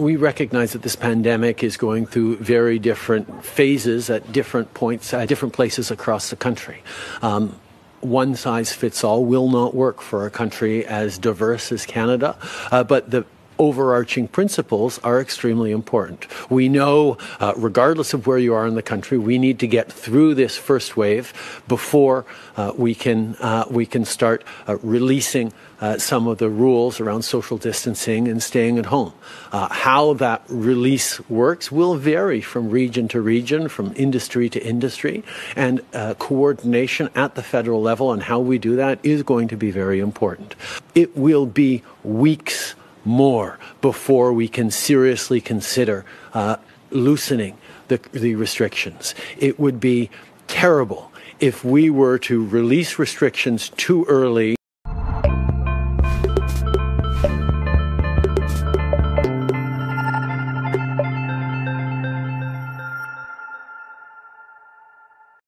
we recognize that this pandemic is going through very different phases at different points, at different places across the country. Um, one size fits all will not work for a country as diverse as Canada, uh, but the overarching principles are extremely important. We know, uh, regardless of where you are in the country, we need to get through this first wave before uh, we can uh, we can start uh, releasing uh, some of the rules around social distancing and staying at home. Uh, how that release works will vary from region to region, from industry to industry, and coordination at the federal level on how we do that is going to be very important. It will be weeks more before we can seriously consider uh, loosening the, the restrictions. It would be terrible if we were to release restrictions too early.